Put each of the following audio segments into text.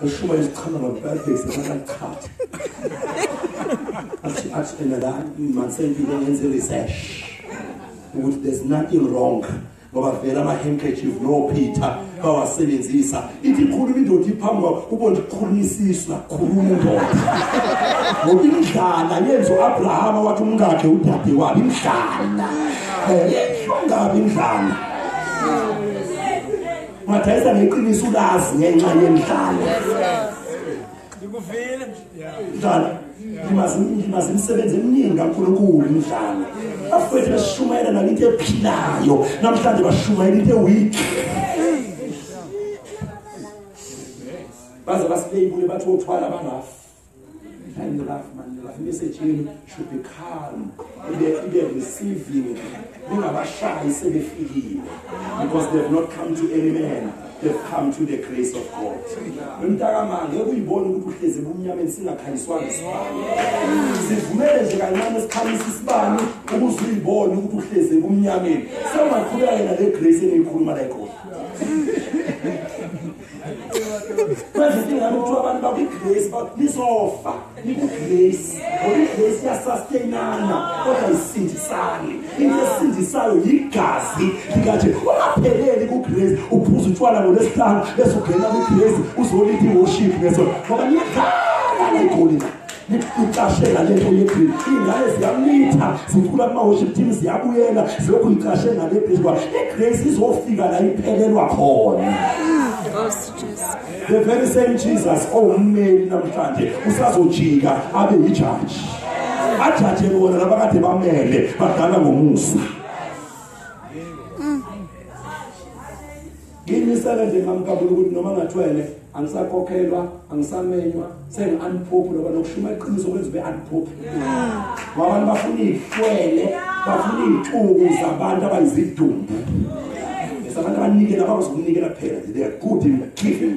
Shuma is coming on birthdays, another cat. Actually, actually, another man saying people in the research. There's nothing wrong. ngoba vele ama-handkerchief nopeter bawasebenzisa ithi ikhuluma indoda iphambi kwabo ubo ndikhuluma isisu nakhuluma indoda ngoba indlala yenza u-abrahama wathi umkakhe udade wabo indlala um eh, yenhlongabi indlala ungathelisa ngeqiniso ulazi ngenxa yemidlalo ngikuvile mdlalo ngimazi imisebenzi eminingi kaNkulunkulu imidlalo bafethu bashumayela nanginto ephilayo namhlanje bashumayela into eweak baze basibeyibule bathi othwala bangafi my love, my love. Message you should be calm. They are, they are receiving. They are shy, because they have not come to any man. They've come to the grace of God. Ntakamanga ekuyibona ukuthi uhlezi ebumnyameni singakhanyiswanga sibani. Sivumele nje kancane sikhanyise isibani ukuze uyibone ukuthi uhlezi ebumnyameni. Sengaqhubeka yena le grace engiyikhuluma la ikhona. ezinto inganokuthiwa abantu bakho igrace nizofa nikugrace ngoba igrace iyasustainana kodwa isindisane into esindisayo yigazi likathi ungapheleli kugrace uphuza utshwala ngolwesihlanu bese ungena kugrace uzolitha iworship ngeso ngoba niyakhala negoli na icashela lento yegreen ingane ziyamlitha zikhula kuma-worship team ziyabuyela zilokhu icashe ngale bridge kwa igrace izofika la iphelelwa khona the very same Jesus owummeli oh, namhlanje usazojika abe yijaji ajaje bona labakade bamele badala ngomusa ngimisele nje ngamkabula ukuthi noma ngathwele angisakhokhelwa angisamenywa sengi-unpopular banokushuma iqiniso kwenza ube-unpopular ngoba abantu bafuna iy'hlwele bafuna iy'ntuku zabantu abayizidumbu esabantu abanikela bakwazi ukunikela phela they are good in giving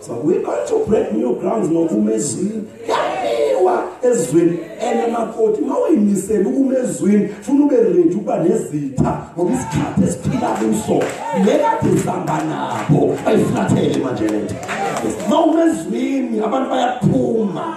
so we're going to break new grounds No, nokumezwini yeah. uwa ezweni enamakoti mawuyimisela ukuma ezweni funa ube ready ukuba nezitha ngoba isikhathi esiphila kuso lekade sihamba nabo ayiflathele manje lento mawuma ezwini abantu bayaphuma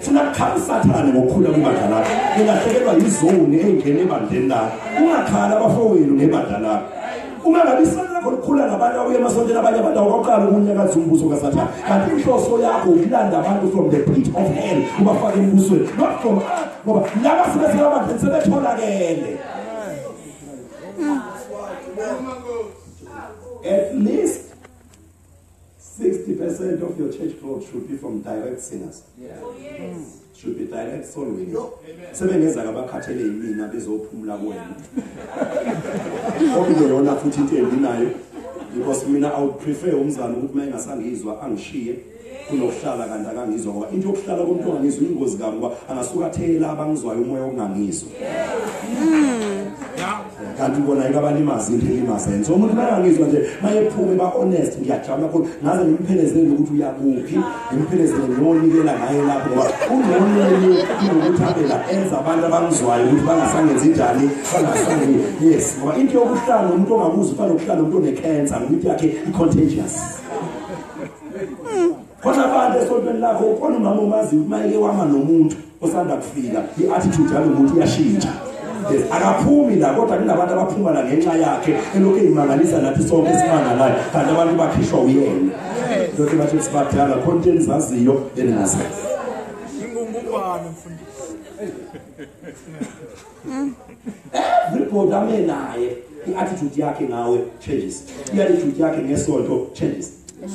funakukhala usathane ngokukhula kwibandla lakho ingahlekelwa yizoni eyingene ebandleni lakho ungakhali abafowenu ngebandla lakho uma ngabe isana lakho likhula nabantu abuye emasontweni abanye abantu abakaqala ukunyakaza umbuso ngasathane kanti inhloso yakho ukulanda abantu from the pit of hell ubafake embusweni not from art ngoba laba sebesekabandleni sebetholakele at least 60% of your church growth should be from direct sinners. Yeah. Oh, yes. Mm. Should be direct soul winning. Sebengeza ngabakhathele yimina bezophumula kuwena. Okuyona futhi into enginayo because I would prefer umzana ukuthi uma engasangizwa angishiye. Yeah. kunokuhlala kanti akangizwa ngoba into yokuhlala komuntu ongangizwa ingozi kami ngoba angasuke athela abangizwayo umoya okungangizwa hmm. kanti bona yike abalimazi into elimazene so umuntu bangangizwa nje mayephume ba-honest ngiyajabula kakhulu ngaze ngimphelezelele ukuthi uyakuphi ngimphelezelele nonikela ngaye lapho ngoba ungonele kunokuthi abela enza abantu abangizwayo ukuthi bangasangenzi njani bangasangi yes ngoba into yokuhlala nomuntu ongakuzwa ufana nokuhlala nomuntu onekensa ngomuntu yakhe i-contagious Hmm. khohla abantu esontweni lakho ukhona umama omaziyo umayeke wama nomuntu osanda kufika iattitude yalo muntu iyashintsha akaphumi la kodwa kunabantu abaphuma la ngenxa yakhe elokhu eyimangalisa nathi sonke simangalayo kanti abantu bakhishwa uyena lokho bathi sibadala khona into enizaziyo eningazazi ingumbubani mfundisi hmm? everybody eh, amenaye iattitude yakhe ngawe changes iattitude yakhe ngesonto changes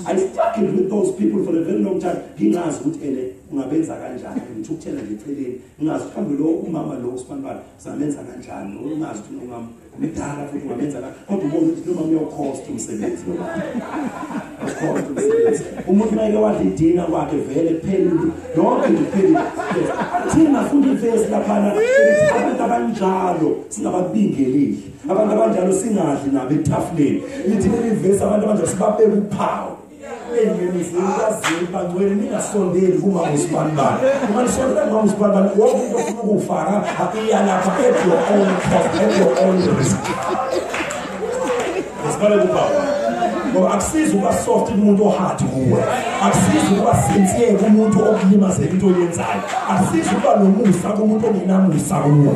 and talking with those people for a very long time ngingazi ukuthi ene ungabenza kanjani ngithukuthela ngeceleni ngingazi ukuthi hambe lo umama lo usibani bani singamenza kanjani no ungazi ukuthi nomama umdala futhi ungamenza kanjani kodwa ubona ukuthi nomama uyawukhosta umsebenzi ukhosta umsebenzi umuntu umayeke wadla idina kwakhe vele kuphelile yonke nje kuphelile thina futhi ifesi laphana ukuthi abantu abanjalo singababingelile abantu abanjalo singadli nabo ethafuleni lithelivesi abantu abanjalo sibabeka uphawu bangcwele ningasondeli kumamusibanibani umanisondela kumamusibanibani wonke into ofuna ukuwufaka akuyalapha at your own cost at your own risk sibaleka uphawu ngoba akusizi ukuba soft kumuntu ohard kuwe akusizi ukuba sinsiye kumuntu okulimazeka into oyenzayo akusizi ukuba nomusa kumuntu ongenamusa kuwe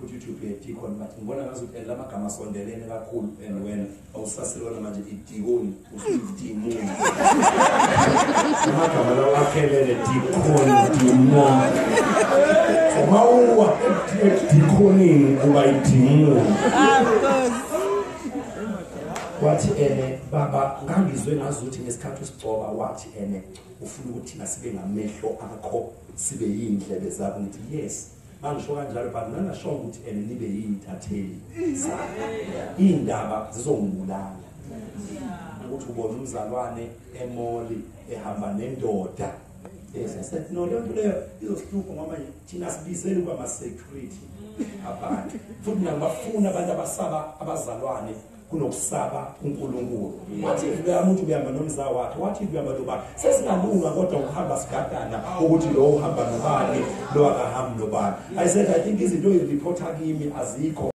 put you to be a deacon but ngibona ngazuthi la magama asondelene kakhulu and wena awusaselwana manje idikoni usdimunamagama lawo aphelele dikoni dimoni uma uwa edikonini uba idimuni wathi ene baba ngangizwe ngazuthi ngesikhathi usigcoba wathi ene ufuna ukuthi nasibe ngamehlo akho sibe yiy'ndlebe zabo ngithi yes mangisho kanjalo but nangasho ukuthi and nibe yintatheli mm. indaba zizongibulala ukuthi ubona umzalwane emoli ehamba nendoda esaseth no lento leyo izosihlupha ngoba manje thina sibizeli kwama security abantu mm. futhi nabafuna abantu abasaba abazalwane kunokusaba uNkulunkulu wathi kuya umuntu kuyamba nomzaa wakhe if kuyamba lobaba sesingalunga kodwa ukuhamba sigadana ukuthi lo uhamba nobani lo akahambi nobani i said i think izinto kimi azikho